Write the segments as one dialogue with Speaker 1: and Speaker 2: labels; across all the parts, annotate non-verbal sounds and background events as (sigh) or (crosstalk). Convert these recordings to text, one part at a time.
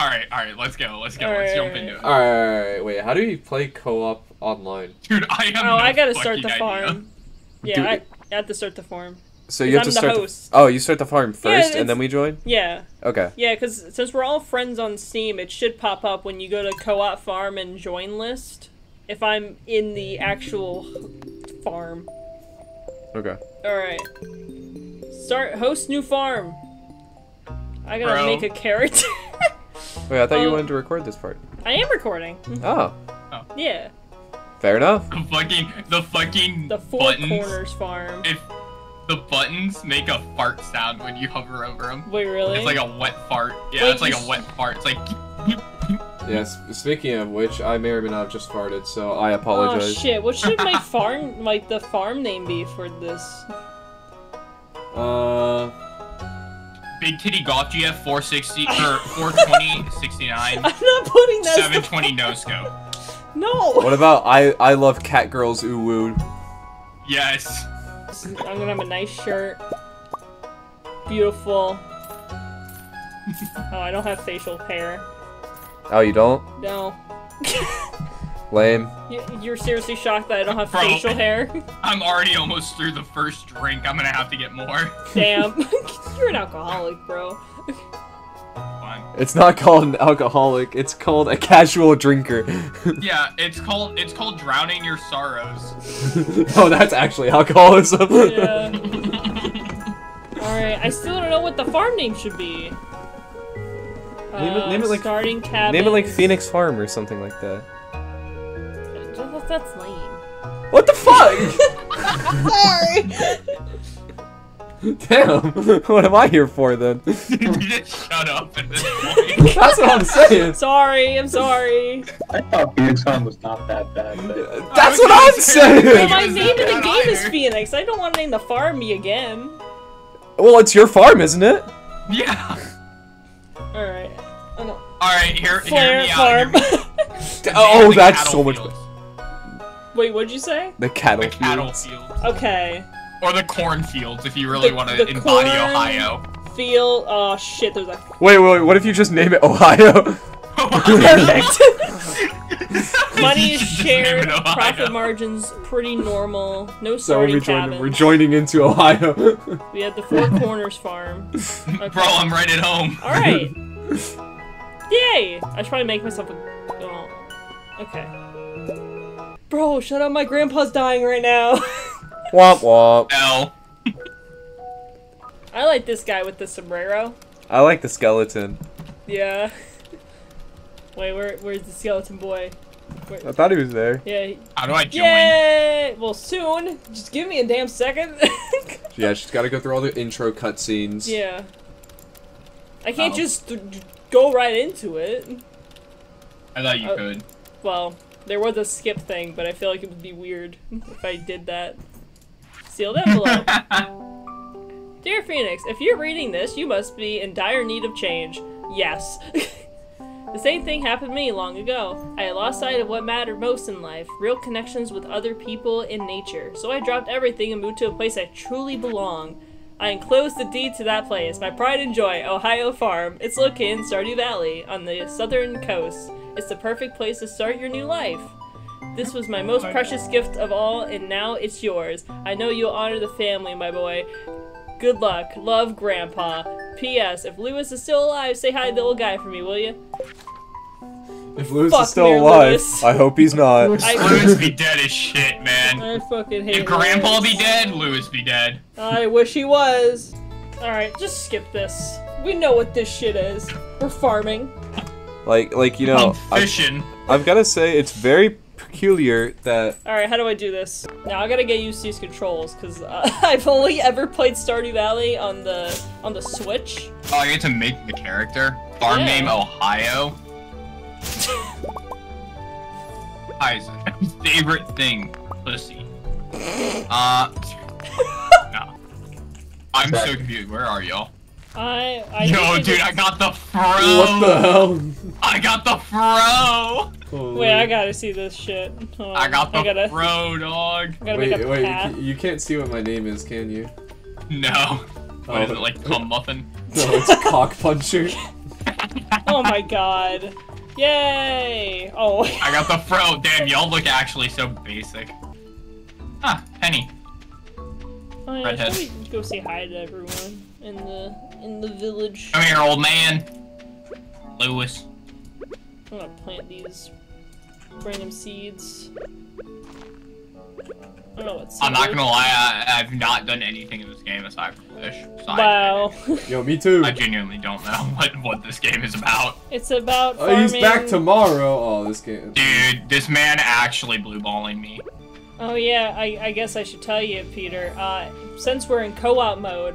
Speaker 1: All right, all right, let's go. Let's go.
Speaker 2: All
Speaker 1: let's
Speaker 2: right,
Speaker 1: jump into it.
Speaker 3: All right, all right, wait. How do you play co-op online?
Speaker 1: Dude, I have
Speaker 2: Oh,
Speaker 1: no
Speaker 2: I gotta start
Speaker 1: fucking
Speaker 2: the
Speaker 1: idea.
Speaker 2: farm. (laughs) Yeah,
Speaker 3: Do
Speaker 2: I. I have to start the farm.
Speaker 3: So you have
Speaker 2: I'm
Speaker 3: to
Speaker 2: the
Speaker 3: start.
Speaker 2: host.
Speaker 3: oh, you start the farm first,
Speaker 2: it's-
Speaker 3: and then we join.
Speaker 2: Yeah,
Speaker 3: Okay.
Speaker 2: yeah, because since we're all friends on Steam, it should pop up when you go to co-op farm and join list. If I'm in the actual farm.
Speaker 3: Okay.
Speaker 2: All right. Start host new farm. I gotta
Speaker 1: Bro.
Speaker 2: make a character. (laughs)
Speaker 3: Wait, I thought you
Speaker 2: Um,
Speaker 3: wanted to record this part.
Speaker 2: I am recording.
Speaker 3: Oh, oh.
Speaker 2: Yeah,
Speaker 3: fair enough.
Speaker 1: The fucking, the fucking
Speaker 2: the Four
Speaker 1: buttons.
Speaker 2: Corners farm.
Speaker 1: If the buttons make a fart sound when you hover over them,
Speaker 2: Wait, really?
Speaker 1: it's like a wet fart. Yeah,
Speaker 2: Wait,
Speaker 1: it's like a wet fart. It's like.
Speaker 3: Yes. Speaking of which, I may or may not have just farted, so I apologize.
Speaker 2: Oh
Speaker 3: apologize.
Speaker 2: shit! What should my farm, like the farm name be for this?
Speaker 3: Uh,
Speaker 1: Big Titty Golf GF 460 (laughs) or 420 69
Speaker 2: I'm not putting that.
Speaker 1: 720 (laughs) no scope.
Speaker 2: No.
Speaker 3: what about I? I love cat girls ooh woo.
Speaker 1: Yes.
Speaker 2: I'm gonna have a nice shirt. Beautiful. (laughs) oh, I don't have facial hair.
Speaker 3: Oh, you don't?
Speaker 2: No.
Speaker 3: Lame.
Speaker 2: You- You're seriously shocked that I don't have
Speaker 1: Bro.
Speaker 2: facial hair? (laughs)
Speaker 1: I'm already almost through the first drink. I'm gonna have to get more.
Speaker 2: Damn. (laughs) (laughs) You're an alcoholic, bro.
Speaker 1: Fine.
Speaker 3: It's not called an alcoholic. It's called a casual drinker.
Speaker 1: Yeah, it's called it's called drowning your sorrows.
Speaker 3: oh, that's actually alcoholism.
Speaker 2: Yeah. Alright, I still don't know what the farm name should be.
Speaker 3: Name it-
Speaker 2: Uh,
Speaker 3: name it like-
Speaker 2: starting cabins.
Speaker 3: Name it like Phoenix Farm or something like that.
Speaker 2: That- That's lame.
Speaker 3: What the fuck? (laughs)
Speaker 2: Sorry. (laughs)
Speaker 3: Damn. (laughs) What am I here for then?
Speaker 1: you just shut up at this point.
Speaker 3: That's what I'm saying.
Speaker 2: sorry. I'm sorry.
Speaker 4: I thought Phoenix Farm was not that bad, but
Speaker 3: That's what I'm
Speaker 1: say-
Speaker 2: Well,
Speaker 3: saying.
Speaker 2: my name in the
Speaker 1: that
Speaker 2: game is? Phoenix. I don't want to name the farm me again.
Speaker 3: Well, it's your farm, isn't it?
Speaker 1: yeah.
Speaker 2: Alright. Oh, no.
Speaker 1: All right, hear, hear
Speaker 2: Flare
Speaker 1: me out.
Speaker 2: farm.
Speaker 1: hear me-
Speaker 3: Oh, that's so much.
Speaker 1: fields.
Speaker 2: Wait, what'd you say?
Speaker 3: The cattle.
Speaker 1: The cattle
Speaker 3: fields.
Speaker 1: fields.
Speaker 2: Okay.
Speaker 1: Or the cornfields, if you really
Speaker 2: The-
Speaker 1: want to
Speaker 2: the
Speaker 1: embody
Speaker 2: corn-
Speaker 1: Ohio.
Speaker 2: Feel. Oh shit, there's a.
Speaker 3: Wait, wait, wait. What if you just name it Ohio? (laughs)
Speaker 2: Perfect! (laughs) Money is
Speaker 1: You just name
Speaker 2: shared, profit margins pretty normal, no
Speaker 3: So when
Speaker 2: starting
Speaker 3: we join,
Speaker 2: cabins.
Speaker 3: we're joining into Ohio.
Speaker 2: We had the Four (laughs) Corners farm. Okay.
Speaker 1: Bro, I'm right at home.
Speaker 2: Alright. Yay! I should probably make myself a. Oh. Okay. Bro, shut up, my grandpa's dying right now. (laughs)
Speaker 3: womp womp.
Speaker 1: L. (laughs)
Speaker 2: I like this guy with the sombrero.
Speaker 3: I like the skeleton.
Speaker 2: Yeah. (laughs) Wait, where, where's the skeleton boy? Where,
Speaker 3: I thought he was there.
Speaker 2: yeah. he-
Speaker 1: How do I join?
Speaker 2: Yay! Well, soon. Just give me a damn second.
Speaker 3: Yeah, she's got to go through all the intro cutscenes.
Speaker 2: yeah. I can't
Speaker 1: Oh.
Speaker 2: just th- go right into it.
Speaker 1: I thought you
Speaker 2: Uh,
Speaker 1: could.
Speaker 2: Well, there was a skip thing, but I feel like it would be weird if I did that. Sealed envelope. (laughs) Dear Phoenix, if you're reading this, you must be in dire need of change. Yes. (laughs) the same thing happened to me long ago. I had lost sight of what mattered most in life real connections with other people in nature. So I dropped everything and moved to a place I truly belong. I enclosed the deed to that place, my pride and joy, Ohio Farm. It's located in Stardew Valley on the southern coast. It's the perfect place to start your new life. This was my most precious gift of all, and now it's yours. I know you'll honor the family, my boy. Good luck. Love, Grandpa. P.S. If Lewis is still alive, say hi to the old guy for me, will you?
Speaker 3: If Lewis
Speaker 2: Fuck
Speaker 3: is still
Speaker 2: Mayor
Speaker 3: alive,
Speaker 2: Lewis.
Speaker 3: I hope he's not.
Speaker 2: I,
Speaker 1: Lewis be dead as shit, man.
Speaker 2: I fucking hate
Speaker 1: If Grandpa
Speaker 2: Lewis.
Speaker 1: be dead, Lewis be dead.
Speaker 2: I wish he was. Alright, just skip this. We know what this shit is. We're farming.
Speaker 3: Like, like you know,
Speaker 1: I'm
Speaker 3: I've. I've got to say it's very peculiar that
Speaker 2: Alright, how do I do this? Now I gotta get used to these controls, because uh, (laughs) I've only ever played Stardew Valley on the on the Switch.
Speaker 1: Oh, I get to make the character. Farm
Speaker 2: Yeah.
Speaker 1: name Ohio. (laughs) Hisen. Favorite thing, pussy. (laughs) Uh. no. I'm so confused. Where are y'all?
Speaker 2: I, I
Speaker 1: Yo,
Speaker 2: think
Speaker 1: dude, I got the fro.
Speaker 3: what the hell?
Speaker 1: I got the fro.
Speaker 2: Wait, I gotta see this shit. Hold
Speaker 1: I got the
Speaker 2: I gotta,
Speaker 1: fro, dog.
Speaker 2: I gotta
Speaker 3: Wait, wait, you,
Speaker 2: path.
Speaker 3: you can't see what my name is, can you?
Speaker 1: No. What is
Speaker 3: Oh.
Speaker 1: it like, cum muffin? (laughs)
Speaker 3: No, it's cock puncher.
Speaker 2: Oh my god. Yay! Oh.
Speaker 1: I got the fro. (laughs) Damn, y'all look actually so basic. Huh, Penny.
Speaker 2: Oh, yeah,
Speaker 1: Redhead.
Speaker 2: should we go say hi to everyone in the in the village?
Speaker 1: Come here, old man. Lewis.
Speaker 2: I'm gonna plant these random seeds. I don't know what
Speaker 1: I'm not gonna lie, I, I've not done anything in this game aside from fish. So
Speaker 2: Wow.
Speaker 3: Yo, me too. (laughs)
Speaker 1: I, genuinely don't know (laughs) what, what this game is about.
Speaker 2: it's about
Speaker 3: Oh,
Speaker 2: farming.
Speaker 3: he's back tomorrow. Oh, this game.
Speaker 1: Dude, this man actually blue balling me.
Speaker 2: Oh yeah, I, I guess I should tell you, Peter. Uh, since we're in co-op mode,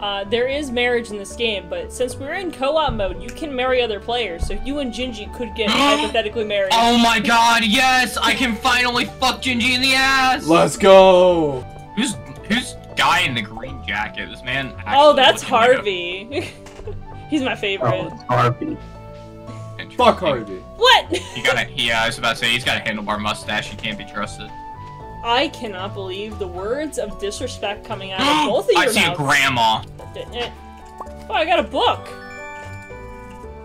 Speaker 2: uh, there is marriage in this game, but since we're in co-op mode, you can marry other players. So you and Gingy could get (gasps) hypothetically married.
Speaker 1: Oh my god, yes! I can finally fuck Gingy in the ass!
Speaker 3: Let's go.
Speaker 1: Who's who's guy in the green jacket? This man.
Speaker 2: Oh, that's
Speaker 1: looking like a-
Speaker 2: Harvey. (laughs) He's my favorite.
Speaker 4: Oh, Harvey.
Speaker 3: Fuck Harvey.
Speaker 2: What?
Speaker 1: He got a. He, uh, I was about to say he's got a handlebar mustache. He can't be trusted.
Speaker 2: I cannot believe the words of disrespect coming out of (gasps) both of your I
Speaker 1: see a
Speaker 2: mouths.
Speaker 1: grandma.
Speaker 2: Eh. Oh, I got a book.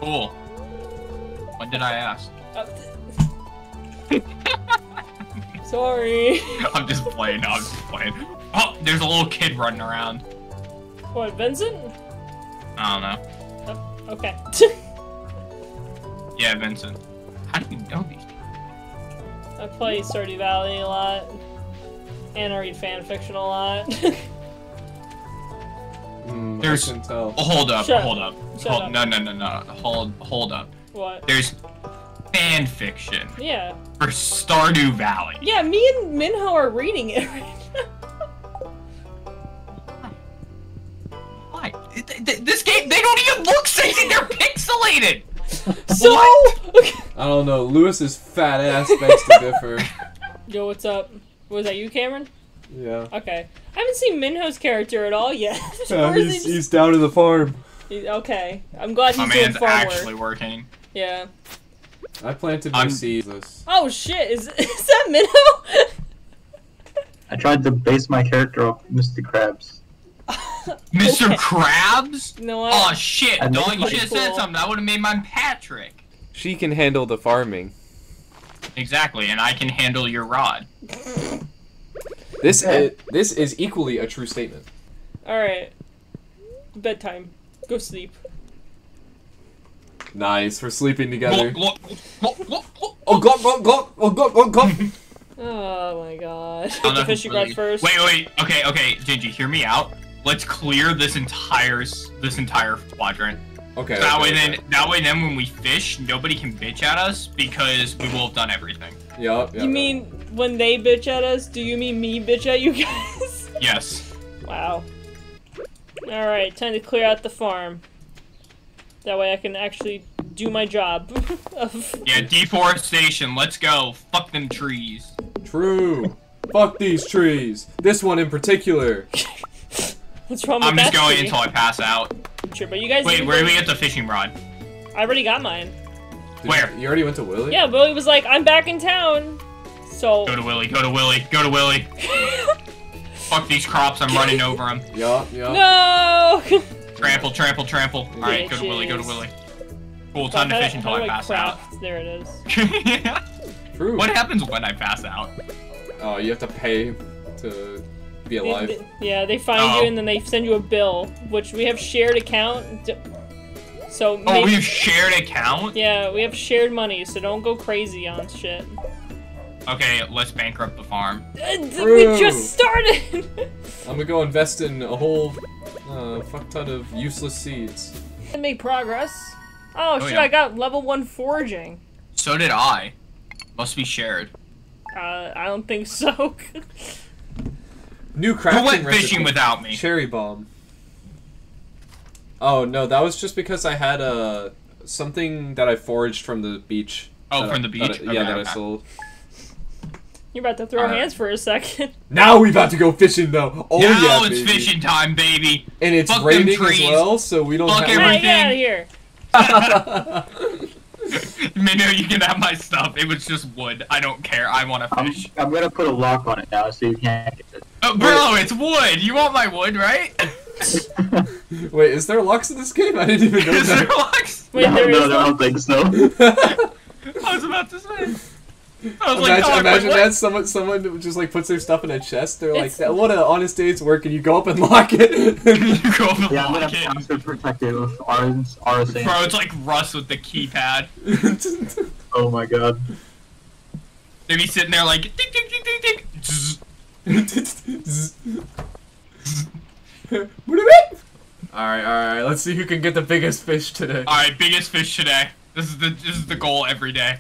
Speaker 1: Cool. What did I ask?
Speaker 2: Uh, (laughs) Sorry.
Speaker 1: I'm just playing. No, I'm just playing. Oh, there's a little kid running around.
Speaker 2: What, Vincent?
Speaker 1: I don't know.
Speaker 2: Oh, okay. (laughs)
Speaker 1: Yeah, Vincent. How do you know these?
Speaker 2: I play Stardew Valley a lot. And I read fanfiction a lot. (laughs)
Speaker 3: Mm,
Speaker 1: There's-
Speaker 3: I can.
Speaker 1: Oh, hold up,
Speaker 2: Shut
Speaker 1: hold up.
Speaker 2: Shut
Speaker 1: hold,
Speaker 2: up.
Speaker 1: No, no, no, no. Hold, hold up.
Speaker 2: what?
Speaker 1: There's fan fiction
Speaker 2: Yeah.
Speaker 1: for Stardew Valley.
Speaker 2: Yeah, me and Minho are reading it (laughs) right
Speaker 1: Why? Th- th- This game, they don't even look (laughs) sexy. They're pixelated.
Speaker 2: So,
Speaker 3: I don't know. Lewis's fat ass begs to differ.
Speaker 2: Yo, what's up? Was that you, Cameron?
Speaker 3: Yeah.
Speaker 2: Okay. I haven't seen Minho's character at all yet. (laughs)
Speaker 3: Yeah,
Speaker 2: Or is he
Speaker 3: he's,
Speaker 2: just-
Speaker 3: he's down in the farm.
Speaker 2: he- okay. I'm glad
Speaker 1: My
Speaker 2: he's doing
Speaker 1: man's
Speaker 2: farm
Speaker 1: actually
Speaker 2: work.
Speaker 1: working.
Speaker 2: Yeah.
Speaker 3: I planted new
Speaker 1: I'm-
Speaker 3: seeds.
Speaker 2: Oh shit! Is (laughs) is that Minho? (laughs)
Speaker 4: I tried to base my character off Mr. Krabs.
Speaker 1: Mr.
Speaker 2: Okay.
Speaker 1: Krabs?
Speaker 2: You know what?
Speaker 1: Oh shit,
Speaker 4: I
Speaker 1: dog,
Speaker 4: think
Speaker 1: you should have said something. That would have made mine Patrick.
Speaker 3: She can handle the farming.
Speaker 1: Exactly, and I can handle your rod.
Speaker 3: This
Speaker 4: Yeah.
Speaker 3: is, this is equally a true statement.
Speaker 2: All right. Bedtime. Go sleep.
Speaker 3: Nice for sleeping together. Oh god, god, god, oh god, god, god.
Speaker 2: Oh my god.
Speaker 1: I don't
Speaker 2: the
Speaker 1: if
Speaker 2: fishy
Speaker 1: really-
Speaker 2: first.
Speaker 1: Wait, wait. Okay, okay, Gingy, hear me out. Let's clear this entire this entire quadrant.
Speaker 3: Okay.
Speaker 1: that
Speaker 3: okay,
Speaker 1: way,
Speaker 3: okay.
Speaker 1: then that way, then when we fish, nobody can bitch at us because we will have done everything.
Speaker 3: Yup, yup,
Speaker 2: You
Speaker 3: yup.
Speaker 2: mean when they bitch at us? Do you mean me bitch at you guys? (laughs)
Speaker 1: Yes.
Speaker 2: wow. All right, time to clear out the farm. That way I can actually do my job. (laughs) of
Speaker 1: Yeah, deforestation. Let's go. Fuck them trees.
Speaker 3: True. Fuck these trees. This one in particular. (laughs)
Speaker 2: What's wrong with
Speaker 1: I'm just going
Speaker 2: tree?
Speaker 1: until I pass out.
Speaker 2: Sure, but you guys.
Speaker 1: Wait, where do we get the fishing rod?
Speaker 2: I already got mine.
Speaker 3: Did
Speaker 1: Where?
Speaker 3: You, you already went to Willy?
Speaker 2: Yeah, Willy was like, "I'm back in town." So.
Speaker 1: Go to Willy. Go to Willy. Go to Willy. (laughs) Fuck these crops. I'm running over them. (laughs)
Speaker 3: Yup, yup.
Speaker 2: no. (laughs)
Speaker 1: Trample, trample, trample. All right, go to Willy. Go to Willy. Cool. Time to fish until
Speaker 2: how
Speaker 1: I pass
Speaker 2: craft? There it is.
Speaker 1: out.
Speaker 3: True.
Speaker 1: what happens when I pass out?
Speaker 3: Oh, you have to pay to be
Speaker 2: They-
Speaker 3: alive.
Speaker 2: they- yeah, they find
Speaker 1: Oh.
Speaker 2: you and then they send you a bill, which we have shared account. D- So
Speaker 1: Oh,
Speaker 2: maybe,
Speaker 1: we have shared account.
Speaker 2: yeah, we have shared money, so don't go crazy on shit.
Speaker 1: Okay, let's bankrupt the farm.
Speaker 2: Uh. We just started. (laughs)
Speaker 3: I'm gonna go invest in a whole uh, fuck ton of useless seeds.
Speaker 2: and make progress. Oh, shit!
Speaker 1: yeah.
Speaker 2: I got level one foraging.
Speaker 1: So did I. Must be shared.
Speaker 2: Uh, I don't think so. (laughs)
Speaker 3: New crafting
Speaker 1: Who
Speaker 3: crafting
Speaker 1: went
Speaker 3: recipe.
Speaker 1: fishing without me?
Speaker 3: Cherry bomb. Oh no, that was just because I had a something that I foraged from the beach.
Speaker 1: Oh, from
Speaker 3: I-
Speaker 1: the
Speaker 3: that I-
Speaker 1: beach?
Speaker 3: yeah,
Speaker 1: Okay,
Speaker 3: that
Speaker 1: okay.
Speaker 3: I sold.
Speaker 2: You're about to throw
Speaker 1: Alright.
Speaker 2: hands for a second. (laughs)
Speaker 3: Now we're about to go fishing though. Oh
Speaker 1: now
Speaker 3: yeah,
Speaker 1: it's
Speaker 3: baby.
Speaker 1: fishing time, baby.
Speaker 3: and it's
Speaker 1: Fuck them
Speaker 3: raining as well, so we don't
Speaker 1: Fuck
Speaker 3: have.
Speaker 2: Hey, get
Speaker 1: Everything.
Speaker 2: out of here! (laughs)
Speaker 1: Minho, you can have my stuff. It was just wood. I don't care. I want to
Speaker 4: I'm,
Speaker 1: fish.
Speaker 4: I'm gonna put a lock on it now so you can't get it.
Speaker 1: Oh, bro, it's wood. You want my wood, right? (laughs) (laughs)
Speaker 3: Wait, is there locks in this game? I didn't even know
Speaker 1: Is there
Speaker 3: that.
Speaker 1: locks? (laughs)
Speaker 2: Wait,
Speaker 4: no,
Speaker 2: there
Speaker 4: no,
Speaker 2: is
Speaker 4: no, I don't think so. (laughs)
Speaker 1: I was about to say. I was like,
Speaker 3: Imagine,
Speaker 1: dog,
Speaker 3: imagine
Speaker 1: what?
Speaker 3: that someone someone just like puts their stuff in a chest. They're like,
Speaker 2: It's-
Speaker 3: "That what an honest day's work," and you go up and lock it.
Speaker 1: you go up and
Speaker 4: yeah, I'm gonna
Speaker 1: lock in.
Speaker 4: password protect it with RS, RSA.
Speaker 1: Bro, it's like Russ with the keypad.
Speaker 4: Oh my god.
Speaker 1: They be sitting there like, ding, ding, ding, ding, ding. Zzz.
Speaker 3: Alright, alright, let's see who can get the biggest fish today.
Speaker 1: All right, biggest fish today. This is the this is the goal every day.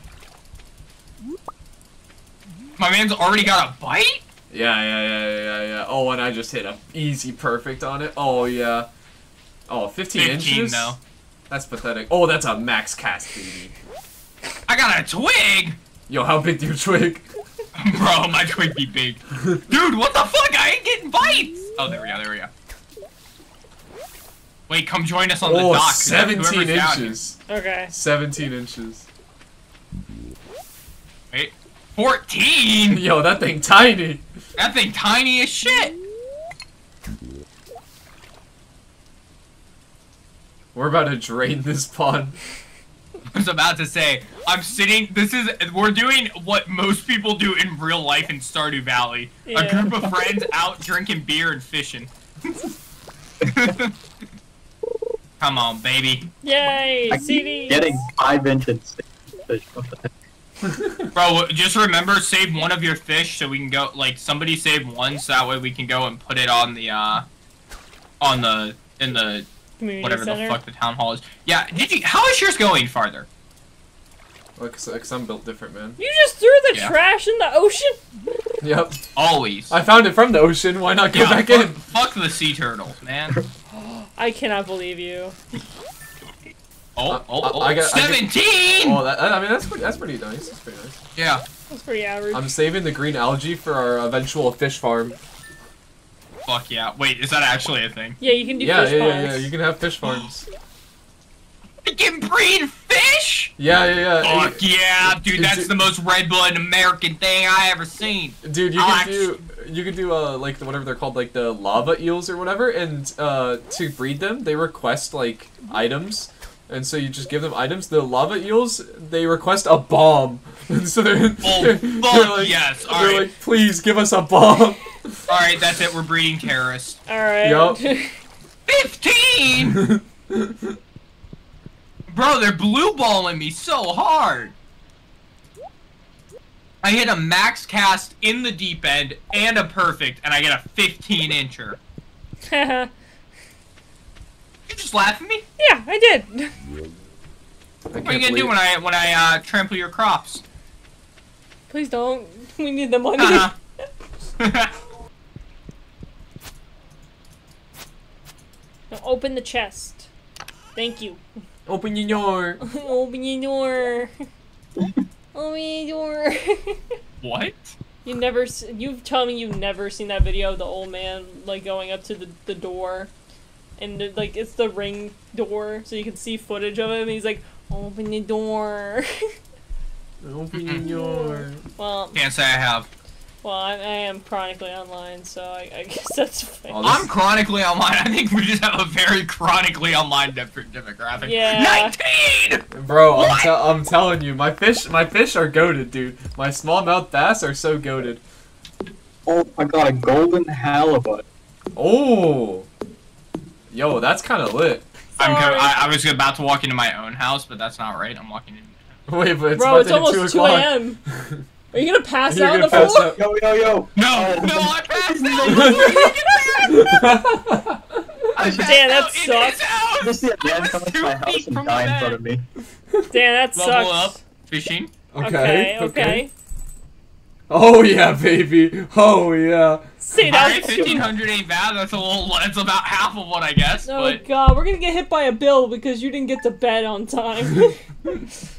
Speaker 1: My man's already got a bite.
Speaker 3: Yeah, yeah, yeah, yeah, yeah. Oh, and I just hit a easy perfect on it. Oh, yeah. Oh, 15,
Speaker 1: 15
Speaker 3: inches?
Speaker 1: though.
Speaker 3: That's pathetic. Oh, that's a max cast, baby.
Speaker 1: I got a twig.
Speaker 3: Yo, how big do you twig? (laughs)
Speaker 1: Bro, my twig be big. (laughs) Dude, what the fuck? I ain't getting bites. Oh, there we go. There we go. Wait, come join us on the
Speaker 3: Oh,
Speaker 1: dock.
Speaker 3: 17
Speaker 1: whoever's down here.
Speaker 3: inches.
Speaker 2: Okay.
Speaker 3: 17 inches.
Speaker 1: Wait, 14. (laughs)
Speaker 3: Yo, that thing tiny.
Speaker 1: That thing tiny as shit.
Speaker 3: We're about to drain this pond.
Speaker 1: I was about to say, I'm sitting. This is we're doing what most people do in real life in Stardew Valley.
Speaker 2: Yeah.
Speaker 1: A group of friends out drinking beer and fishing. (laughs) Come on, baby,
Speaker 2: Yay!
Speaker 4: I
Speaker 2: CD.
Speaker 4: keep getting five inches. Fish. What the heck?
Speaker 1: bro. Just remember, save one of your fish so we can go. Like somebody save one, so that way we can go and put it on the uh, on the in the
Speaker 2: Community
Speaker 1: whatever
Speaker 2: center.
Speaker 1: the fuck the town hall is. Yeah. Did you? How is yours going farther?
Speaker 3: Like, cause I'm built different, man.
Speaker 2: You just threw the
Speaker 1: Yeah.
Speaker 2: trash in the ocean?
Speaker 3: Yep.
Speaker 1: Always.
Speaker 3: I found it from the ocean. Why not go
Speaker 1: yeah,
Speaker 3: back
Speaker 1: fuck,
Speaker 3: in?
Speaker 1: fuck the sea turtles, man. (laughs)
Speaker 2: I cannot believe you.
Speaker 1: Oh, oh,
Speaker 3: I-
Speaker 1: oh,
Speaker 3: I got- I got-
Speaker 1: 17!
Speaker 3: Oh, that, I mean, that's pretty, that's pretty nice. That's pretty nice.
Speaker 1: Yeah.
Speaker 2: That's pretty average.
Speaker 3: I'm saving the green algae for our eventual fish farm.
Speaker 1: Fuck yeah. Wait, is that actually a thing?
Speaker 2: yeah, you can do
Speaker 3: Yeah,
Speaker 2: fish
Speaker 3: yeah, yeah,
Speaker 2: ponds.
Speaker 3: yeah. You can have fish farms. (gasps) (laughs)
Speaker 1: I can breed fish?
Speaker 3: Yeah, yeah, yeah.
Speaker 1: Fuck yeah, dude, that's
Speaker 3: Dude.
Speaker 1: the most red-blooded American thing I ever seen.
Speaker 3: Dude, you
Speaker 1: I'll
Speaker 3: can do you can do uh like the, whatever they're called like the lava eels or whatever, and uh to breed them they request like items, and so you just give them items. The lava eels they request a bomb, (laughs) and so they're,
Speaker 1: Oh,
Speaker 3: they're,
Speaker 1: fuck
Speaker 3: like,
Speaker 1: yes,
Speaker 3: they're
Speaker 1: alright.
Speaker 3: like please give us a bomb. (laughs)
Speaker 1: Alright, that's it, we're breeding terrorists.
Speaker 2: Alright.
Speaker 3: Yup. (laughs)
Speaker 1: 15! Bro, they're blue balling me so hard. I hit a max cast in the deep end and a perfect, and I get a 15 incher.
Speaker 2: yeah, (laughs)
Speaker 1: You just laugh at me?
Speaker 2: Yeah, I did.
Speaker 3: I
Speaker 1: What are you gonna do when I when I uh, trample your crops?
Speaker 2: Please don't. (laughs) We need the money.
Speaker 1: Uh-huh. (laughs)
Speaker 2: Now open the chest. Thank you.
Speaker 3: Open your door. (laughs)
Speaker 2: Open your door. (laughs) Open your door.
Speaker 1: what?
Speaker 2: you never. s- You've told me you've never seen that video of the old man like going up to the, the door, and it, like it's the ring door, so you can see footage of him. And he's like, "Open the door." (laughs)
Speaker 3: Open your door.
Speaker 2: well,
Speaker 1: Can't say I have.
Speaker 2: Well, I, I am chronically online, so I, I (laughs) guess that's fine.
Speaker 3: Oh,
Speaker 1: I'm chronically online. I think we just have a very chronically online dem- demographic.
Speaker 2: Yeah.
Speaker 1: 19!
Speaker 3: Bro, I'm, te- I'm telling you, my fish, my fish are goaded, dude. My smallmouth bass are so goaded.
Speaker 4: Oh, I got a golden halibut.
Speaker 3: Oh, yo, that's kind of lit.
Speaker 1: I'm co-
Speaker 2: Sorry.
Speaker 1: I, I was about to walk into my own house, but that's not right. I'm walking in. (laughs)
Speaker 3: Wait, but it's
Speaker 2: Bro, it's almost 2 a.m. (laughs) Are you gonna pass
Speaker 3: You're
Speaker 2: out
Speaker 3: gonna
Speaker 2: the
Speaker 3: pass
Speaker 2: floor?
Speaker 3: out.
Speaker 4: Yo, yo, yo!
Speaker 1: No,
Speaker 4: Oh.
Speaker 1: no, I passed out. (laughs) (laughs) I passed
Speaker 2: Damn, that
Speaker 1: out in
Speaker 2: sucks.
Speaker 1: his house.
Speaker 4: Just see man
Speaker 1: was
Speaker 4: come into
Speaker 1: two
Speaker 4: my house and
Speaker 1: from
Speaker 4: die in front of me.
Speaker 2: Damn, that
Speaker 1: Level
Speaker 2: sucks.
Speaker 1: up. Fishing.
Speaker 2: Okay, okay.
Speaker 3: Oh yeah, baby. Oh yeah.
Speaker 2: See,
Speaker 1: Alright,
Speaker 2: that's.
Speaker 1: 1500 ain't bad. That's a little. That's about half of what I guess.
Speaker 2: Oh
Speaker 1: but
Speaker 2: god, we're gonna get hit by a bill because you didn't get to bed on time. (laughs)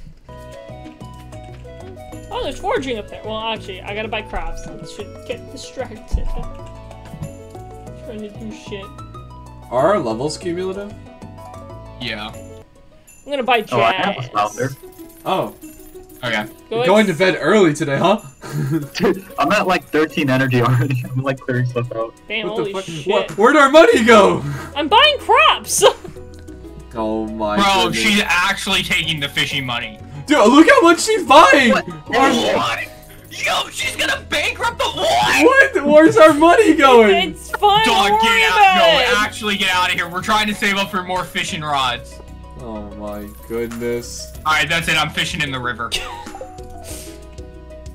Speaker 2: oh, there's foraging up there. Well, actually, I gotta buy crops. I should get distracted. (laughs) Trying to do shit.
Speaker 3: Are our levels cumulative?
Speaker 1: yeah.
Speaker 2: I'm gonna buy jazz.
Speaker 4: Oh, I have a flounder.
Speaker 3: Oh.
Speaker 1: Okay.
Speaker 2: Go.
Speaker 3: Going to bed early today, huh?
Speaker 4: Dude, (laughs) I'm at like 13 energy already. (laughs) I'm like clearing stuff out.
Speaker 2: Damn,
Speaker 3: what
Speaker 2: holy
Speaker 3: fuck?
Speaker 2: shit.
Speaker 3: What, where'd our money go?
Speaker 2: I'm buying crops!
Speaker 3: Oh my
Speaker 1: Bro,
Speaker 3: goodness.
Speaker 1: she's actually taking the fishing money.
Speaker 3: Dude, look how much she's buying! Our-
Speaker 1: What? Yo, she's gonna bankrupt the what?
Speaker 3: what? Where's our money going?
Speaker 2: it's fine,
Speaker 1: Dog,
Speaker 2: don't
Speaker 1: get out!
Speaker 2: about
Speaker 1: No, actually get out of here. We're trying to save up for more fishing rods.
Speaker 3: Oh my goodness.
Speaker 1: Alright, that's it. I'm fishing in the river. (laughs)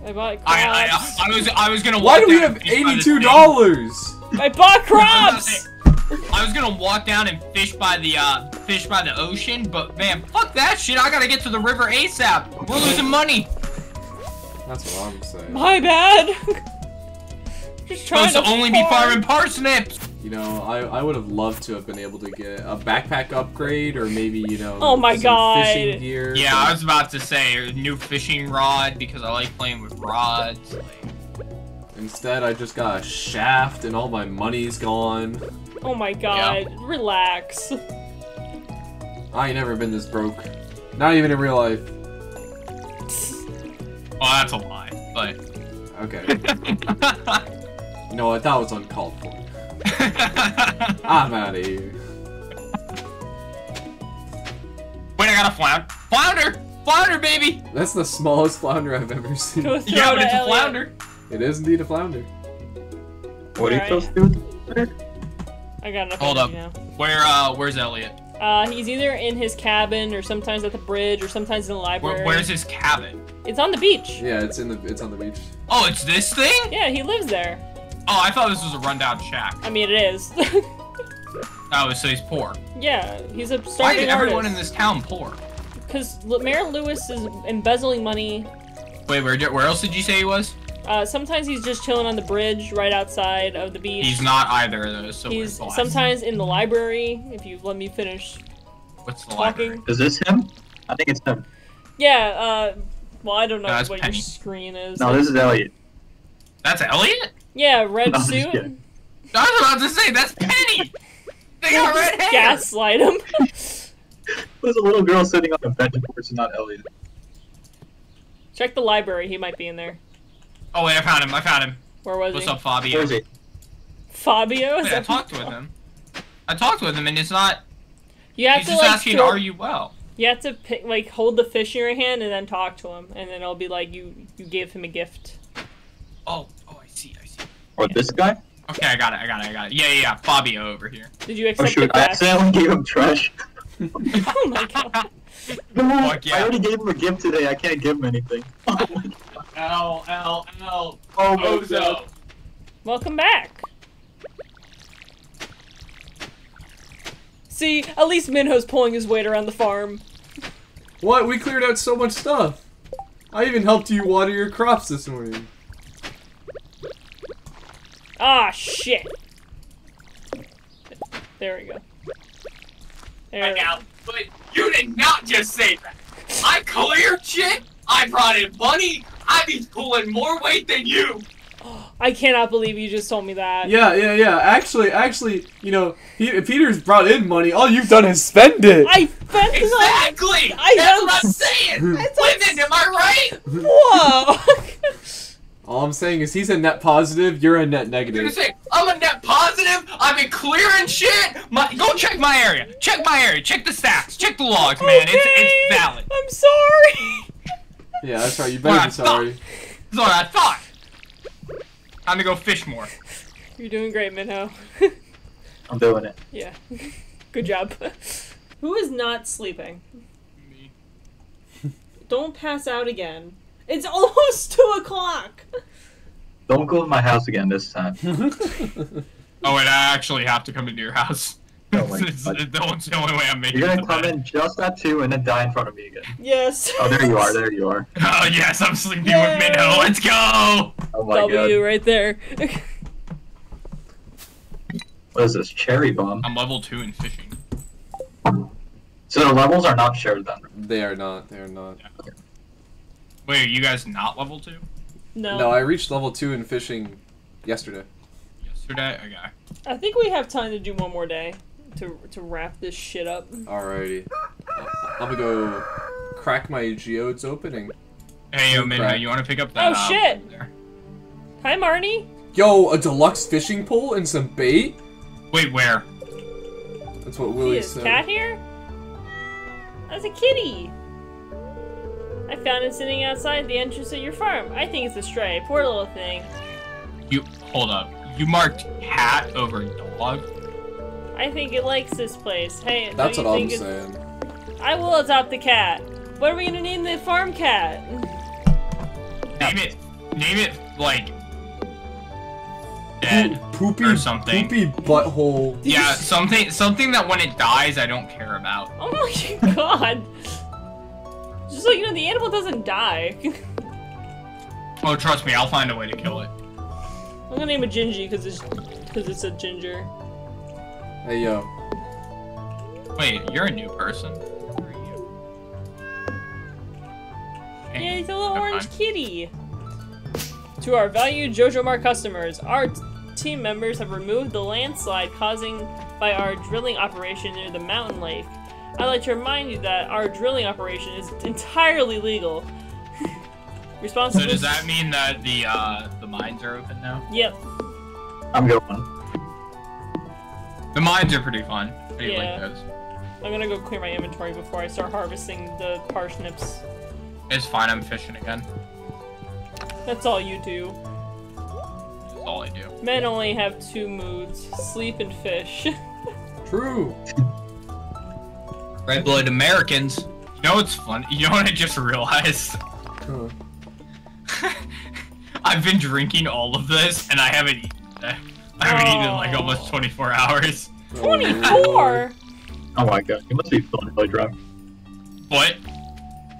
Speaker 2: I bought
Speaker 1: I, I,
Speaker 2: crops.
Speaker 1: I, I was I was gonna
Speaker 3: Why
Speaker 1: walk
Speaker 3: do we have
Speaker 1: and fish by this
Speaker 3: eighty-two
Speaker 1: thing.
Speaker 3: dollars?
Speaker 2: I, bought (laughs)
Speaker 1: I was gonna walk down and fish by the uh fish by the ocean, but man, fuck that shit. I gotta get to the river ASAP. We're losing money.
Speaker 3: That's what I'm saying.
Speaker 2: My bad. (laughs) Just trying
Speaker 1: Supposed to only be
Speaker 2: farm.
Speaker 1: farming parsnips.
Speaker 3: You know, I, I would have loved to have been able to get a backpack upgrade or maybe, you know,
Speaker 2: Oh my
Speaker 3: some
Speaker 2: God.
Speaker 3: fishing gear.
Speaker 1: Yeah,
Speaker 3: but
Speaker 1: I was about to say a new fishing rod because I like playing with rods. Like,
Speaker 3: Instead, I just got a shaft and all my money's gone.
Speaker 2: Oh my god, relax. (laughs)
Speaker 3: I ain't never been this broke. Not even in real life.
Speaker 1: Oh, that's a lie, but.
Speaker 3: Okay. (laughs) you know what? That was uncalled for. (laughs) I'm out of here.
Speaker 1: Wait, I got a flounder. Flounder! Flounder, baby!
Speaker 3: That's the smallest flounder I've ever seen.
Speaker 2: Go throw
Speaker 1: Yeah, but
Speaker 2: to
Speaker 1: it's a flounder.
Speaker 3: It is indeed a flounder.
Speaker 4: What are you supposed to do?
Speaker 2: I got enough
Speaker 1: Hold
Speaker 2: energy
Speaker 1: up. Where, uh, where's Elliott?
Speaker 2: Now. Uh, he's either in his cabin, or sometimes at the bridge, or sometimes in the library.
Speaker 1: Where, where's his cabin?
Speaker 2: It's on the beach.
Speaker 3: Yeah, it's in the it's on the beach.
Speaker 1: Oh, it's this thing?
Speaker 2: Yeah, he lives there.
Speaker 1: Oh, I thought this was a rundown shack.
Speaker 2: I mean, it is. (laughs)
Speaker 1: Oh, so he's poor.
Speaker 2: yeah, he's a
Speaker 1: Why
Speaker 2: starving
Speaker 1: is everyone in this town poor?
Speaker 2: Because Mayor Lewis is embezzling money.
Speaker 1: Wait, where, where else did you say he was?
Speaker 2: Uh, sometimes he's just chilling on the bridge right outside of the beach.
Speaker 1: He's not either of those, so
Speaker 2: He's
Speaker 1: where's the last?
Speaker 2: sometimes in the library. If you let me finish
Speaker 1: What's the
Speaker 2: talking.
Speaker 1: library?
Speaker 4: Is this him? I think it's him.
Speaker 2: Yeah. Uh, well, I don't know
Speaker 1: No,
Speaker 2: what
Speaker 1: Penny.
Speaker 2: your screen is.
Speaker 4: No, this is Elliott.
Speaker 1: That's Elliott?
Speaker 2: Yeah, red
Speaker 4: No,
Speaker 2: suit.
Speaker 1: I was about to say, that's Penny! They got red hair!
Speaker 2: Gaslight him. (laughs)
Speaker 4: There's a little girl sitting on a bench, of course, it's not Elliott.
Speaker 2: Check the library. He might be in there.
Speaker 1: Oh, wait, I found him, I found him.
Speaker 2: Where was
Speaker 1: What's
Speaker 2: he?
Speaker 1: What's up, Fabio?
Speaker 4: Where is he?
Speaker 2: Fabio. Is
Speaker 1: Wait, I
Speaker 2: that-
Speaker 1: talked with him. I talked with him, and it's not.
Speaker 2: You have
Speaker 1: He's
Speaker 2: to
Speaker 1: just
Speaker 2: like.
Speaker 1: asking,
Speaker 2: throw-
Speaker 1: "Are you well?"
Speaker 2: You have to pick, like hold the fish in your hand and then talk to him, and then it'll be like you you gave him a gift.
Speaker 1: Oh, oh, I see, I see.
Speaker 4: Or this guy?
Speaker 1: Okay, I got it, I got it, I got it. Yeah, yeah, yeah. Fabio over here.
Speaker 2: Did you
Speaker 4: Oh
Speaker 2: accept
Speaker 4: shoot,
Speaker 2: it
Speaker 4: I accidentally gave him trash. (laughs) (laughs)
Speaker 2: oh my god.
Speaker 1: Fuck yeah.
Speaker 4: I already gave him a gift today, I can't give him anything. (laughs) Oh my god.
Speaker 1: L L L.
Speaker 4: Oh my god.
Speaker 2: Welcome back. See, at least Minho's pulling his weight around the farm.
Speaker 3: What? We cleared out so much stuff. I even helped you water your crops this morning.
Speaker 2: Ah, shit. There we go. There
Speaker 1: Right
Speaker 2: we
Speaker 1: now, but you did not just say that. I cleared shit. I brought in money. I be pulling more weight than you. (gasps)
Speaker 2: I cannot believe you just told me that.
Speaker 3: Yeah, yeah, yeah. Actually, actually, you know, Pe- Peter's brought in money. All you've done is spend it.
Speaker 2: I bet
Speaker 1: Exactly.
Speaker 2: I
Speaker 1: That's
Speaker 2: don't-
Speaker 1: what I'm saying. (laughs) Women, am I right?
Speaker 2: Whoa! (laughs)
Speaker 3: All I'm saying is he's a net positive, you're a net
Speaker 1: You're gonna
Speaker 3: negative.
Speaker 1: say I'm a net positive. I've been clearing shit. My, go check my area. Check my area. Check the stats. Check the logs, man. It's it's valid.
Speaker 2: I'm sorry. (laughs)
Speaker 3: Yeah, that's right. You better
Speaker 1: I
Speaker 3: be sorry.
Speaker 1: That's what I thought. Time to go fish more.
Speaker 2: You're doing great, Minho.
Speaker 4: I'm doing it.
Speaker 2: yeah. Good job. Who is not sleeping? Me. Don't pass out again. It's almost two o'clock.
Speaker 4: Don't go to my house again this time. (laughs)
Speaker 1: Oh and I actually have to come into your house.
Speaker 4: My
Speaker 1: It's-
Speaker 4: God.
Speaker 1: it's- the only way I'm making
Speaker 4: You're gonna come
Speaker 1: bed.
Speaker 4: in just at two and then die in front of me again.
Speaker 2: Yes.
Speaker 4: Oh, there you are. (laughs) There you are.
Speaker 1: Oh yes, I'm sleeping
Speaker 2: Yay.
Speaker 1: with Minho. Let's go.
Speaker 4: Oh my
Speaker 2: W
Speaker 4: god.
Speaker 2: right there.
Speaker 4: What is this? Cherry bomb.
Speaker 1: I'm level two in fishing.
Speaker 4: So the levels are not shared then.
Speaker 3: They are not. They are not.
Speaker 1: Wait, are you guys not level two?
Speaker 2: no.
Speaker 3: No, I reached level two in fishing yesterday.
Speaker 1: Yesterday? Okay.
Speaker 2: I think we have time to do one more day to to wrap this shit up.
Speaker 3: Alrighty. I'm gonna go crack my geodes open and
Speaker 1: Hey, yo, Minho, you want to pick up that?
Speaker 2: Oh,
Speaker 1: uh,
Speaker 2: shit!
Speaker 1: there?
Speaker 2: Hi, Marnie.
Speaker 3: Yo, a deluxe fishing pole and some bait?
Speaker 1: Wait, where?
Speaker 3: That's what
Speaker 2: See
Speaker 3: Willy
Speaker 2: this
Speaker 3: said.
Speaker 2: cat here? That's a kitty. I found it sitting outside the entrance of your farm. I think it's a stray. Poor little thing.
Speaker 1: You hold up. You marked cat over dog.
Speaker 2: I think it likes this place. Hey,
Speaker 3: That's what I'm
Speaker 2: it's-
Speaker 3: saying.
Speaker 2: I will adopt the cat. What are we gonna name the farm cat?
Speaker 1: Name it. Name it like dead.
Speaker 3: Poopy,
Speaker 1: or something.
Speaker 3: poopy butthole.
Speaker 1: Yeah, something something that when it dies I don't care about.
Speaker 2: Oh my (laughs) god. Just so you know, the animal doesn't die. (laughs)
Speaker 1: Oh, trust me, I'll find a way to kill it.
Speaker 2: I'm gonna name it Gingy because it's because it's a ginger.
Speaker 3: Hey, yo.
Speaker 1: Wait, you're a new person. Who are you?
Speaker 2: Yeah,
Speaker 1: Hey,
Speaker 2: he's a little
Speaker 1: okay.
Speaker 2: orange kitty. To our valued JojaMart customers, our team members have removed the landslide causing by our drilling operation near the mountain lake. I'd like to remind you that our drilling operation is entirely legal. Responsible. (laughs)
Speaker 1: So does that mean that the uh the mines are open now?
Speaker 2: Yep.
Speaker 4: I'm going.
Speaker 1: The mines are pretty fun. How do
Speaker 2: Yeah.
Speaker 1: like those?
Speaker 2: I'm gonna go clear my inventory before I start harvesting the parsnips.
Speaker 1: It's fine, I'm fishing again.
Speaker 2: That's all you do.
Speaker 1: That's all I do.
Speaker 2: Men only have two moods: sleep and fish. (laughs)
Speaker 3: True.
Speaker 1: Red blooded Americans. You know what's fun? You know what I just realized? (laughs)
Speaker 3: Huh.
Speaker 1: I've been drinking all of this and I haven't eaten today. (laughs) I haven't eaten in like
Speaker 2: Oh.
Speaker 1: almost 24 hours.
Speaker 3: Oh,
Speaker 2: 24.
Speaker 4: Oh my god, you must be feeling really drunk.
Speaker 1: What?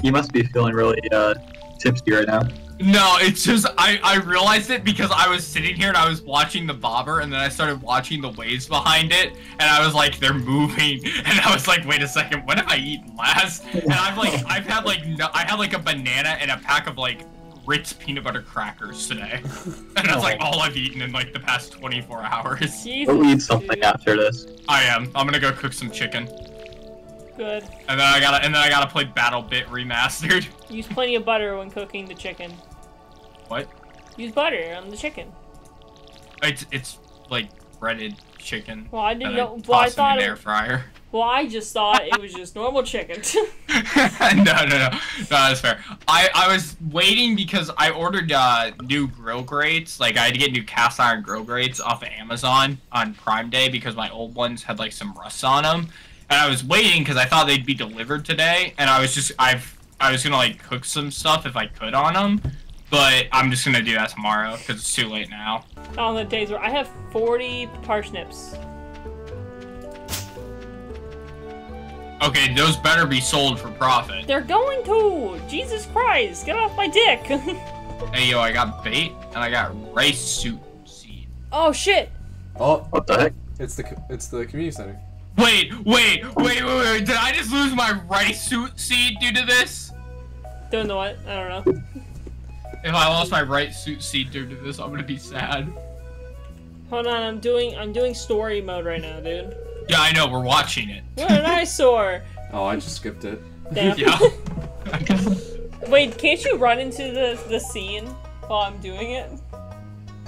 Speaker 4: You must be feeling really uh tipsy right now.
Speaker 1: No, it's just I I realized it because I was sitting here and I was watching the bobber and then I started watching the waves behind it and I was like they're moving (laughs) and I was like wait a second what have I eaten last and I've like I've had like no, I had like a banana and a pack of like Ritz peanut butter crackers today and (laughs) that's like all I've eaten in like the past 24 hours.
Speaker 2: Jesus.
Speaker 4: We'll eat something
Speaker 2: dude.
Speaker 4: after this.
Speaker 1: I am I'm gonna go cook some chicken
Speaker 2: Good.
Speaker 1: and then I gotta and then I gotta play Battle Bit remastered. (laughs)
Speaker 2: Use plenty of butter when cooking the chicken.
Speaker 1: What?
Speaker 2: Use butter on the chicken.
Speaker 1: It's it's like breaded chicken.
Speaker 2: Well, I didn't know. Well, I thought
Speaker 1: in
Speaker 2: thought.
Speaker 1: an
Speaker 2: It,
Speaker 1: air fryer.
Speaker 2: Well, I just thought it was just normal chicken. (laughs) (laughs)
Speaker 1: no, no, no, no, that's fair. I, I was waiting because I ordered uh, new grill grates. Like I had to get new cast iron grill grates off of Amazon on Prime Day because my old ones had like some rust on them, and I was waiting because I thought they'd be delivered today. And I was just I've I was gonna like cook some stuff if I could on them, but I'm just gonna do that tomorrow because it's too late now.
Speaker 2: on the days where I have 40 parsnips.
Speaker 1: Okay, those better be sold for profit.
Speaker 2: They're going to. Jesus Christ! Get off my dick. (laughs)
Speaker 1: Hey yo, I got bait and I got rice shoot seed.
Speaker 2: oh shit!
Speaker 3: Oh,
Speaker 4: What the heck?
Speaker 3: it's the it's the community center.
Speaker 1: Wait, wait, wait, wait, wait. Did I just lose my rice shoot seed due to this?
Speaker 2: Don't know what. I don't know.
Speaker 1: If I lost my right suit seed due to this, I'm gonna be sad.
Speaker 2: Hold on, I'm doing I'm doing story mode right now, dude.
Speaker 1: Yeah, I know, we're watching it.
Speaker 2: What an (laughs) eyesore!
Speaker 3: Oh, I just skipped it.
Speaker 2: Damn.
Speaker 1: Yeah. (laughs)
Speaker 2: Wait, can't you run into the the scene while I'm doing it?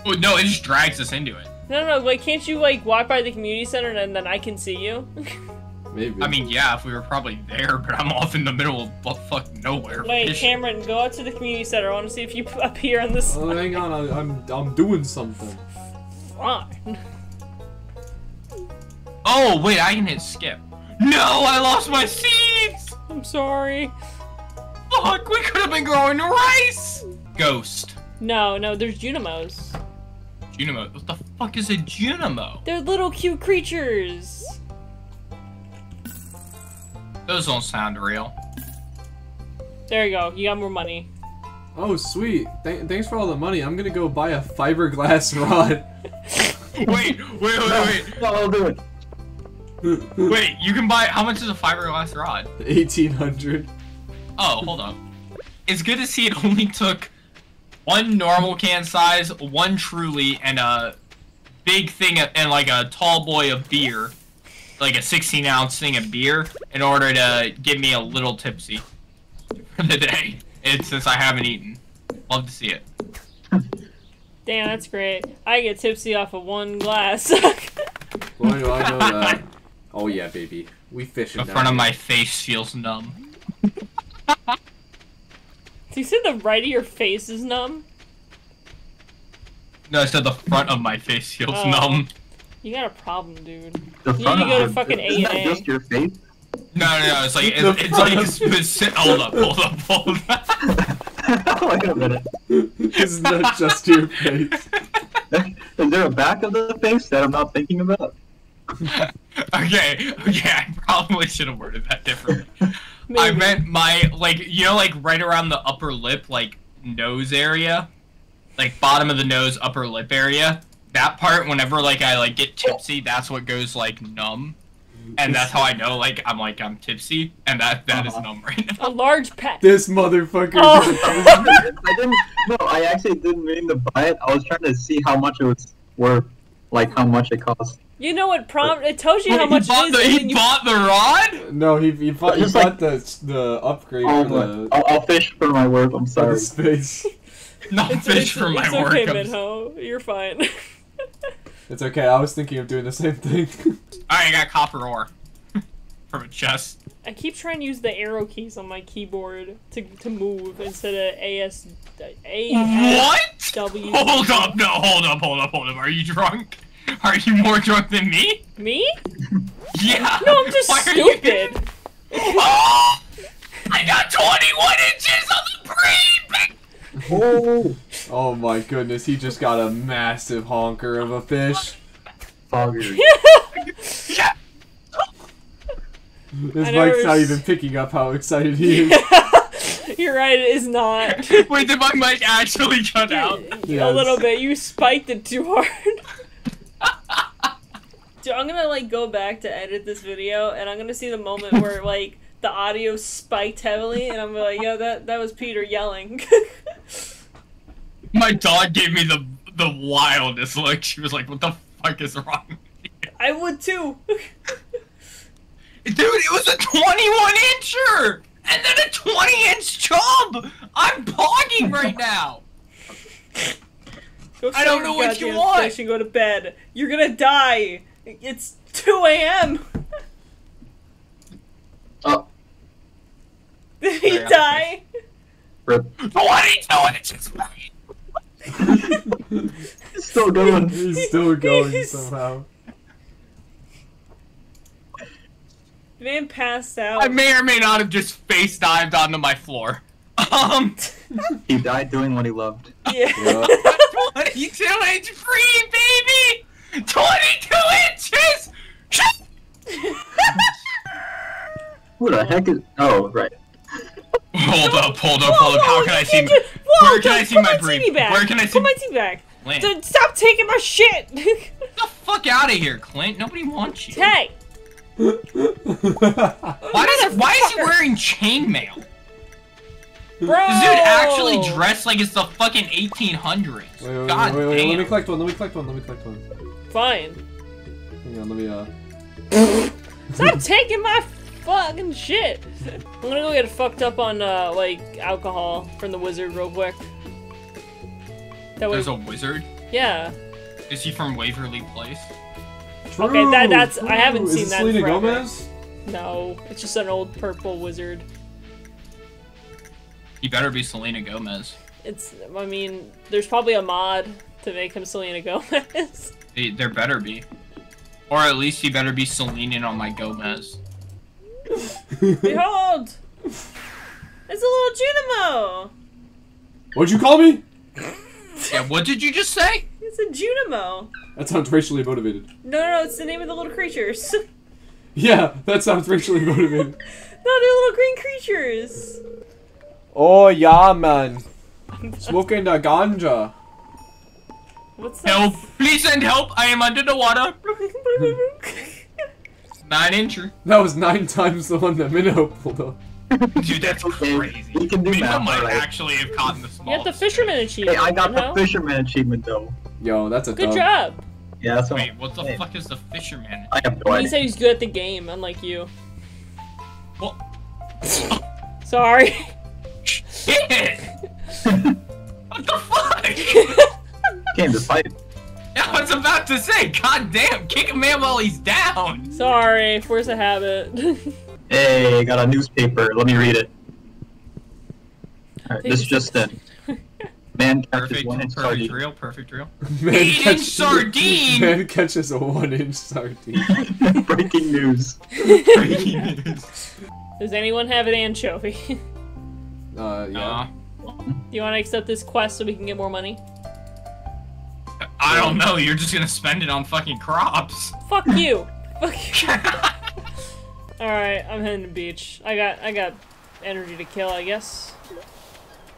Speaker 1: oh, no, it just drags us into it.
Speaker 2: No, no, no. Like, can't you like walk by the community center and then I can see you? (laughs)
Speaker 3: Maybe.
Speaker 1: I mean, yeah, if we were probably there, but I'm off in the middle of bu- fuck nowhere.
Speaker 2: Wait,
Speaker 1: Fish-
Speaker 2: Cameron, go out to the community center. I want to see if you p- appear on this.
Speaker 3: Oh, hang on, I, I'm I'm doing something.
Speaker 2: Fine.
Speaker 1: Oh, wait, I can hit skip. No, I lost my seeds!
Speaker 2: I'm sorry.
Speaker 1: Fuck, we could have been growing rice! Ghost.
Speaker 2: No, no, there's Junimos.
Speaker 1: Junimo. What the fuck is a Junimo?
Speaker 2: They're little cute creatures.
Speaker 1: Those don't sound real.
Speaker 2: There you go. You got more money.
Speaker 3: Oh, sweet. Th- thanks for all the money. I'm gonna go buy a fiberglass (laughs) rod.
Speaker 1: Wait, wait, wait, wait,
Speaker 4: No, I'll do it.
Speaker 1: Wait. Wait, you can buy. How much is a fiberglass rod?
Speaker 3: 1800.
Speaker 1: Oh, hold up. It's good to see it only took one normal can size, one truly, and a big thing of, and like a tall boy of beer, like a 16 ounce thing of beer, in order to get me a little tipsy (laughs) for the day. It's since I haven't eaten. Love to see it.
Speaker 2: Damn, that's great. I get tipsy off of one glass. (laughs)
Speaker 3: Why do I know that? Oh yeah, baby. We fishing.
Speaker 1: The
Speaker 3: down
Speaker 1: front of my face feels numb. (laughs)
Speaker 2: you said the right of your face is numb?
Speaker 1: No, I said the front of my face feels
Speaker 2: Oh.
Speaker 1: numb.
Speaker 2: You got a problem, dude.
Speaker 4: The
Speaker 2: You
Speaker 4: front
Speaker 2: need to go to
Speaker 4: of-
Speaker 2: fucking
Speaker 4: isn't that
Speaker 2: A&A.
Speaker 4: just your face?
Speaker 1: No, no, no. It's like (laughs) it's, it's like specific. Hold up, hold up, hold up. (laughs)
Speaker 4: Oh, wait a minute.
Speaker 3: It's not just your face.
Speaker 4: Is there a back of the face that I'm not thinking about?
Speaker 1: Okay, yeah, I probably should have worded that differently. I meant my like you know like right around the upper lip like nose area, like bottom of the nose upper lip area. That part whenever like I like get tipsy, that's what goes like numb. And that's how I know like I'm like I'm tipsy and that that is
Speaker 4: Uh-huh.
Speaker 1: numb right now.
Speaker 2: A large pet.
Speaker 3: This motherfucker.
Speaker 2: Oh. (laughs)
Speaker 4: I didn't. No, I actually didn't mean to buy it. I was trying to see how much it was worth, like how much it cost.
Speaker 2: You know what prompt? It tells you how
Speaker 1: he
Speaker 2: much
Speaker 1: bought
Speaker 2: it
Speaker 1: the
Speaker 2: is.
Speaker 1: he
Speaker 2: you...
Speaker 1: bought the rod.
Speaker 3: No, he he bought, he bought
Speaker 4: like-
Speaker 3: the the upgrade
Speaker 4: Oh,
Speaker 3: the,
Speaker 4: I'll, I'll fish for my work. I'm sorry.
Speaker 3: space. (laughs)
Speaker 1: Not
Speaker 2: It's,
Speaker 1: fish
Speaker 2: it's,
Speaker 1: for my
Speaker 2: it's
Speaker 1: work.
Speaker 2: okay,
Speaker 1: I'm-
Speaker 2: Minho. You're fine. (laughs)
Speaker 3: It's okay. I was thinking of doing the same thing. (laughs)
Speaker 1: Alright, I got copper ore from a chest.
Speaker 2: I keep trying to use the arrow keys on my keyboard to, to move instead of AS. A
Speaker 1: What?
Speaker 2: W.
Speaker 1: Hold up, no, hold up, hold up, hold up. Are you drunk? (laughs) Are you more drunk than me?
Speaker 2: Me? (laughs)
Speaker 1: Yeah.
Speaker 2: No, I'm just
Speaker 1: Why are you-
Speaker 2: stupid. (laughs)
Speaker 1: Oh! I got 21 inches on the brain!
Speaker 4: Oh,
Speaker 3: oh my goodness, he just got a massive honker of a fish.
Speaker 4: foggy.
Speaker 1: Yeah.
Speaker 3: This
Speaker 2: I
Speaker 3: Mike's not even picking up how excited he is.
Speaker 2: You're right, it is not.
Speaker 1: Wait, did my mic actually cut out?
Speaker 2: A little bit. You spiked it too hard. Dude, I'm gonna like go back to edit this video, and I'm gonna see the moment where (laughs) like the audio spiked heavily, and I'm like, yo, that that was Peter yelling. (laughs)
Speaker 1: My dog gave me the the wildest look. She was like, "What the fuck is wrong?" with you?"
Speaker 2: I would too. (laughs)
Speaker 1: Dude, it was a 21 incher, and then a 20 inch chub. I'm pogging right now.
Speaker 2: Go
Speaker 1: I don't know what you want.
Speaker 2: fish And go to bed. You're gonna die. It's 2 a.m.
Speaker 4: Oh, (laughs)
Speaker 2: Did he
Speaker 1: Sorry, I'm
Speaker 2: die?
Speaker 4: rip.
Speaker 1: 22 inches. (laughs)
Speaker 4: It's still going.
Speaker 3: He's still going (laughs)
Speaker 2: He's-
Speaker 3: somehow.
Speaker 2: Man passed out.
Speaker 1: I may or may not have just face dived onto my floor. Um,
Speaker 4: He died doing what he loved.
Speaker 2: yeah.
Speaker 3: Yeah.
Speaker 1: 22 inch free, baby! 22 inches!
Speaker 4: Who the heck is? Oh, right.
Speaker 1: hold up, hold up, hold up. How can I see?
Speaker 2: can't Whoa,
Speaker 1: where can I see my
Speaker 2: my
Speaker 1: brief?
Speaker 2: TV back.
Speaker 1: Where can I see
Speaker 2: Put my TV back.
Speaker 1: Clint,
Speaker 2: stop taking my shit.
Speaker 1: get the fuck out of here, Clint. Nobody wants you.
Speaker 2: hey.
Speaker 1: Why does why is he wearing chainmail?
Speaker 2: Bro.
Speaker 1: This dude actually dressed like it's the fucking 1800s.
Speaker 3: Wait, wait,
Speaker 1: God
Speaker 3: wait, wait,
Speaker 1: damn.
Speaker 3: let me collect one, let me collect one, let me collect one.
Speaker 2: Fine.
Speaker 3: Hang on, let me, uh...
Speaker 2: Stop taking my fucking shit. I'm gonna go get fucked up on uh like alcohol from the wizard real quick. That
Speaker 1: There's a wizard.
Speaker 2: yeah.
Speaker 1: Is he from Waverly Place?
Speaker 2: True, Okay, that- that's- I haven't
Speaker 3: True.
Speaker 2: seen
Speaker 3: Is it
Speaker 2: that
Speaker 3: Selena
Speaker 2: forever.
Speaker 3: Gomez?
Speaker 2: No, it's just an old purple wizard.
Speaker 1: He better be Selena Gomez.
Speaker 2: It's, I mean, there's probably a mod to make him Selena Gomez. (laughs)
Speaker 1: They, there better be. Or at least he better be Selena on my Gomez. (laughs)
Speaker 2: Behold! It's a little Junimo!
Speaker 3: What'd you call me?
Speaker 1: Yeah, what did you just say?
Speaker 2: It's a Junimo!
Speaker 3: That sounds racially motivated.
Speaker 2: No, no, no, it's the name of the little creatures. (laughs)
Speaker 3: Yeah, that sounds racially motivated. (laughs)
Speaker 2: No, they're little green creatures!
Speaker 3: oh, yeah, man. Smoking the uh, ganja.
Speaker 2: What's that?
Speaker 1: Help! Please send help! I am under the water! Nine incher.
Speaker 3: That was nine times the one that Minho pulled up. (laughs)
Speaker 1: Dude, that's crazy.
Speaker 4: we can do
Speaker 1: Mingo
Speaker 4: math,
Speaker 1: might
Speaker 4: alright.
Speaker 1: actually have caught the small.
Speaker 2: you got the fisherman
Speaker 4: Hey,
Speaker 2: achievement.
Speaker 4: I got
Speaker 2: Minho.
Speaker 4: the fisherman achievement though.
Speaker 3: Yo, that's a
Speaker 2: Good
Speaker 3: dub.
Speaker 2: job.
Speaker 4: Yeah, that's what.
Speaker 1: Wait, what the
Speaker 4: Hey,
Speaker 1: fuck is the fisherman?
Speaker 4: I have no
Speaker 2: He said he's good at the game, unlike you.
Speaker 1: What? (laughs)
Speaker 2: Sorry.
Speaker 1: shit! (laughs) what the fuck?
Speaker 4: Came to fight. (laughs)
Speaker 1: I was about to say, god damn, kick a man while he's down.
Speaker 2: Sorry, force a habit. (laughs)
Speaker 4: Hey, got a newspaper. Let me read it. Alright, this
Speaker 2: a
Speaker 4: just in. (laughs) Man catches
Speaker 1: Perfect,
Speaker 4: one inch
Speaker 1: perfect
Speaker 4: sardine.
Speaker 1: real, perfect real.
Speaker 3: Man
Speaker 1: Eight-inch sardine!
Speaker 3: Man catches a one-inch sardine.
Speaker 4: Breaking news. Breaking news.
Speaker 2: Does anyone have an anchovy?
Speaker 3: Uh, yeah.
Speaker 1: Uh,
Speaker 2: Do you want to accept this quest so we can get more money?
Speaker 1: I don't know, you're just gonna spend it on fucking crops. (laughs)
Speaker 2: Fuck you. Fuck you. (laughs) All right, I'm heading to the beach. I got I got energy to kill, I guess.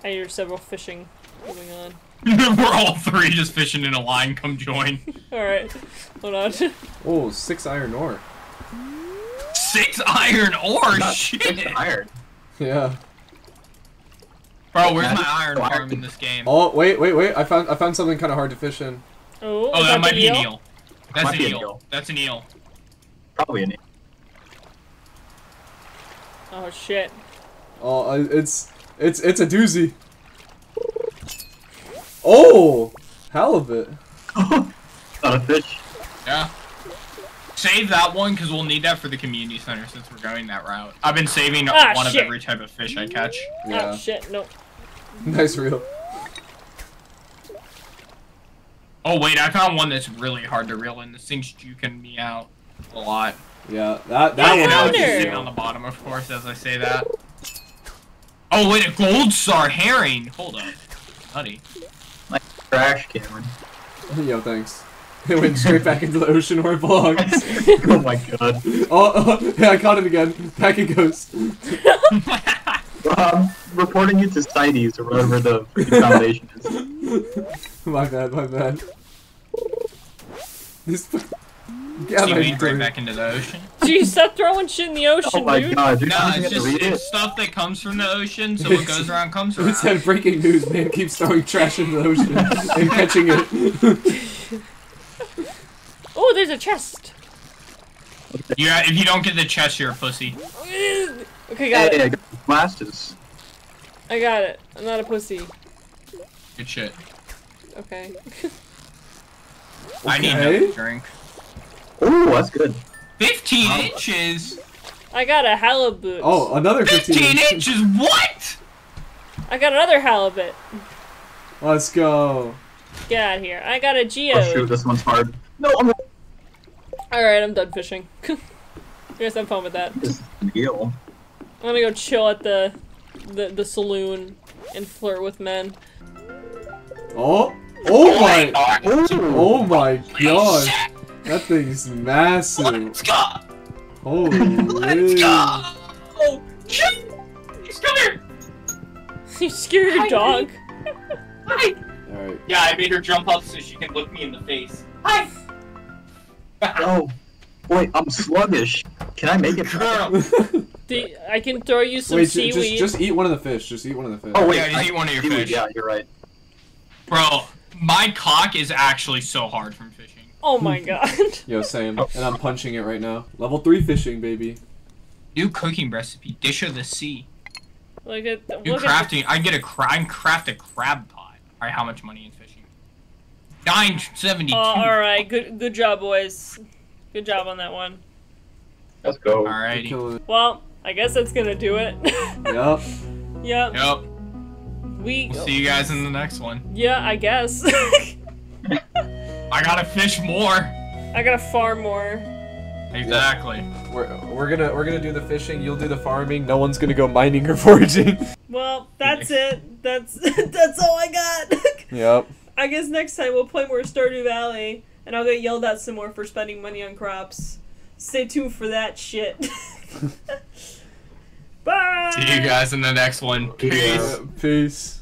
Speaker 2: I hear several fishing going on. (laughs)
Speaker 1: We're all three just fishing in a line, come join.
Speaker 2: All right, hold on.
Speaker 3: Oh, six iron ore.
Speaker 1: Six iron ore,
Speaker 4: Not
Speaker 1: shit!
Speaker 4: six iron.
Speaker 3: Yeah.
Speaker 1: Bro, where's my iron
Speaker 4: iron.
Speaker 1: farm in this game?
Speaker 3: Oh, wait, wait, wait. I found I found something kind of hard to fish in.
Speaker 2: Oh,
Speaker 1: Oh,
Speaker 2: is
Speaker 1: that
Speaker 2: the
Speaker 1: might be an
Speaker 2: eel?
Speaker 1: eel. That's an
Speaker 4: be an
Speaker 1: eel.
Speaker 4: eel.
Speaker 1: That's an eel.
Speaker 4: Probably an eel.
Speaker 2: Oh shit.
Speaker 3: Oh, it's it's it's a doozy. Oh, halibut. (laughs)
Speaker 4: Not a fish.
Speaker 1: Yeah. Save that one because we'll need that for the community center since we're going that route. I've been saving
Speaker 2: Ah,
Speaker 1: one
Speaker 2: shit.
Speaker 1: of every type of fish I catch.
Speaker 3: Yeah.
Speaker 2: Oh shit. Nope. (laughs)
Speaker 3: Nice reel.
Speaker 1: Oh wait, I found one that's really hard to reel in. This thing's juking me out a lot.
Speaker 3: Yeah, that that
Speaker 2: Yeah,
Speaker 3: one.
Speaker 2: I
Speaker 3: was-
Speaker 1: just sitting on the bottom, of course, as I say that. Oh wait, a gold star herring. Hold up, buddy.
Speaker 4: Trash, Cameron. (laughs)
Speaker 3: Yo, thanks. (laughs) It went straight back into the ocean where it belongs. (laughs)
Speaker 4: oh my god.
Speaker 3: oh, oh, yeah, I caught it again. Back it goes.
Speaker 4: Um, reporting you to CITES or whatever the foundation is.
Speaker 3: my bad, my bad. (laughs) This. Yeah,
Speaker 1: Seaweed
Speaker 3: my
Speaker 1: right back into the ocean. (laughs)
Speaker 2: Geez, stop throwing shit in the ocean,
Speaker 4: Oh my
Speaker 2: dude.
Speaker 4: god, you're
Speaker 1: No, it's just it's
Speaker 4: it?
Speaker 1: stuff that comes from the ocean, so what goes around comes (laughs) around.
Speaker 3: It said breaking news, man keeps throwing trash into the ocean and catching it.
Speaker 2: Oh, there's a chest.
Speaker 1: Yeah, uh, if you don't get the chest, you're a pussy.
Speaker 2: Okay, got
Speaker 4: Hey, I got blasters.
Speaker 2: I got it. I'm not a pussy.
Speaker 1: Good shit.
Speaker 2: Okay.
Speaker 1: I need
Speaker 3: Okay.
Speaker 1: another drink.
Speaker 4: Ooh, that's good.
Speaker 1: 15
Speaker 4: Wow.
Speaker 1: inches?
Speaker 2: I got a halibut.
Speaker 3: Oh, another 15.
Speaker 1: 15 inches? What?
Speaker 2: I got another halibut.
Speaker 3: Let's go.
Speaker 2: Get out of here. I got a
Speaker 4: Oh shoot, this one's hard. No, I'm
Speaker 2: Alright, I'm done fishing. you guys have fun with that.
Speaker 4: this is an eel.
Speaker 2: I'm gonna go chill at the the, the saloon and flirt with men.
Speaker 3: Oh, Oh, oh my,
Speaker 4: Ooh.
Speaker 3: oh my gosh. That thing's massive.
Speaker 1: Let's go!
Speaker 3: Holy.
Speaker 1: Let's go! Shit! He's come here!
Speaker 2: you scare your dog.
Speaker 1: Hi!
Speaker 3: Alright.
Speaker 1: Yeah, I made her jump up so she can look me in the face. Hi!
Speaker 4: Oh, wait, I'm sluggish. Can I make it?
Speaker 1: Girl! (laughs) (laughs)
Speaker 2: Do I can throw you some
Speaker 3: Wait,
Speaker 2: seaweed.
Speaker 3: just, just eat one of the fish. Just eat one of the fish.
Speaker 4: Oh wait,
Speaker 1: Yeah, just
Speaker 4: I-
Speaker 1: eat one of your
Speaker 4: seaweed,
Speaker 1: fish.
Speaker 4: Yeah, you're right.
Speaker 1: Bro, my cock is actually so hard from fishing.
Speaker 2: Oh my (laughs) god.
Speaker 3: Yo, same. Oh. And I'm punching it right now. Level 3 fishing, baby.
Speaker 1: New cooking recipe, dish of the sea.
Speaker 2: look at
Speaker 1: New
Speaker 2: look at
Speaker 1: crafting, I get a cra- I craft a crab pot. Alright, how much money in fishing? 972.
Speaker 2: Oh, uh, all right. Good good job, boys. Good job on that one.
Speaker 4: Let's go.
Speaker 1: Alrighty.
Speaker 3: Kill.
Speaker 2: Well, I guess that's gonna do it. (laughs)
Speaker 3: yep.
Speaker 2: yep.
Speaker 1: Yep.
Speaker 2: We.
Speaker 1: We'll see you guys in the next one.
Speaker 2: Yeah, I guess. (laughs)
Speaker 1: I gotta fish more.
Speaker 2: I gotta farm more.
Speaker 1: Exactly.
Speaker 3: We're, we're gonna we're gonna do the fishing. You'll do the farming. No one's gonna go mining or (laughs) foraging.
Speaker 2: Well, that's it. That's (laughs) that's all I got.
Speaker 3: yep.
Speaker 2: I guess next time we'll play more Stardew Valley, and I'll get yelled at some more for spending money on crops. Stay tuned for that shit. Bye.
Speaker 1: See you guys in the next one. Peace.
Speaker 3: Uh, peace.